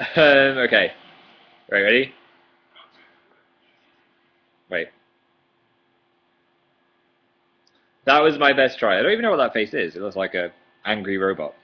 Um, okay. Right, ready? Wait. That was my best try. I don't even know what that face is. It looks like a angry robot.